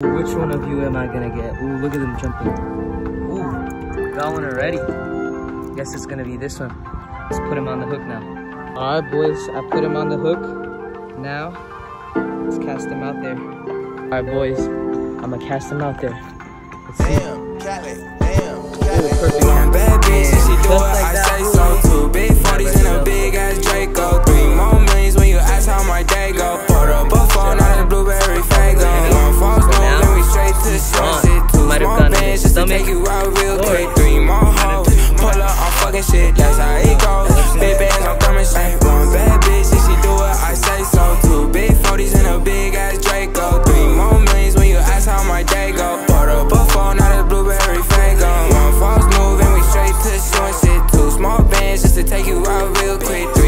Which one of you am I gonna get? Ooh, look at them jumping. Ooh, got one already. Guess it's gonna be this one. Let's put him on the hook now. All right, boys, I put him on the hook. Now, let's cast him out there. All right, boys, I'm gonna cast him out there. Let's see. Damn, Cali, talking.